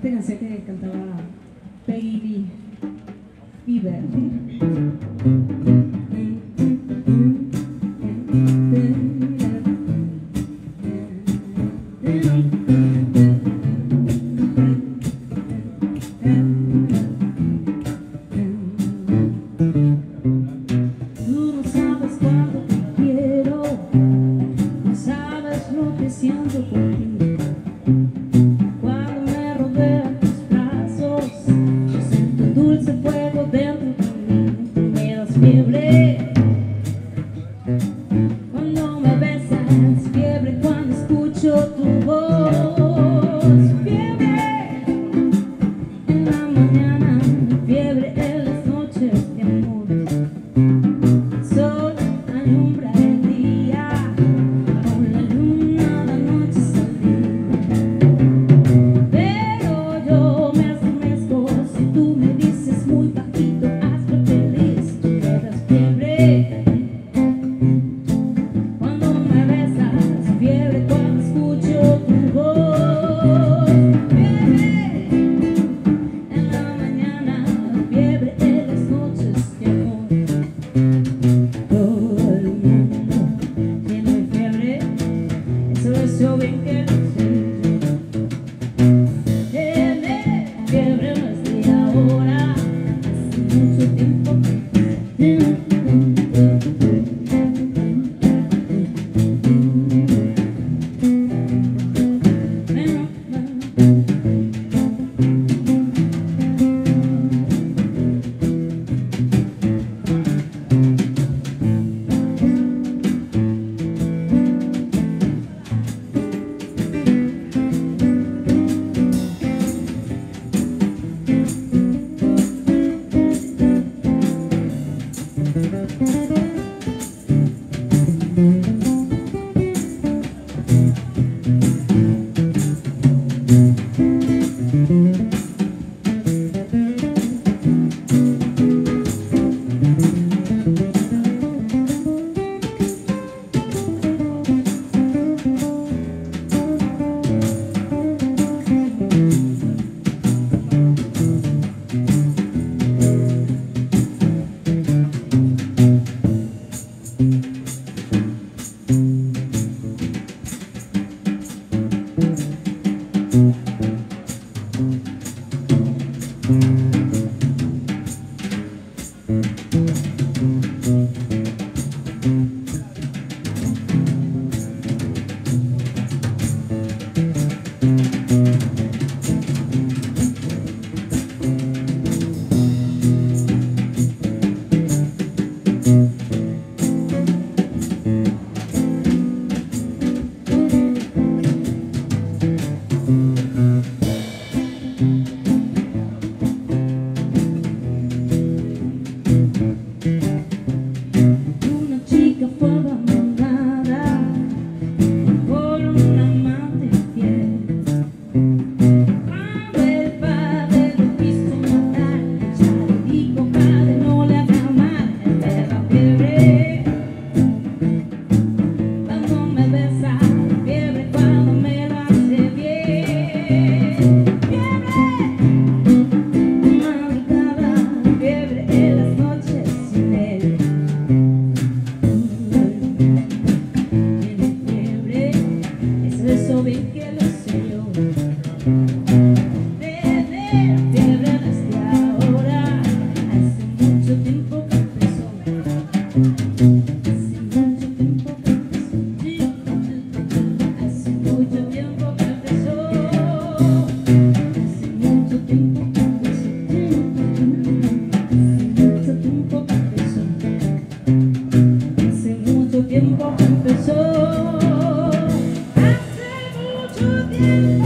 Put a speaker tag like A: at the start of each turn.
A: Tengo ansia que cantaba Baby Beaver. Tú no sabes cuánto te quiero, no sabes lo que siento. fiebre cuando me besas, fiebre cuando escucho tu voz. Mm-hmm. thank you.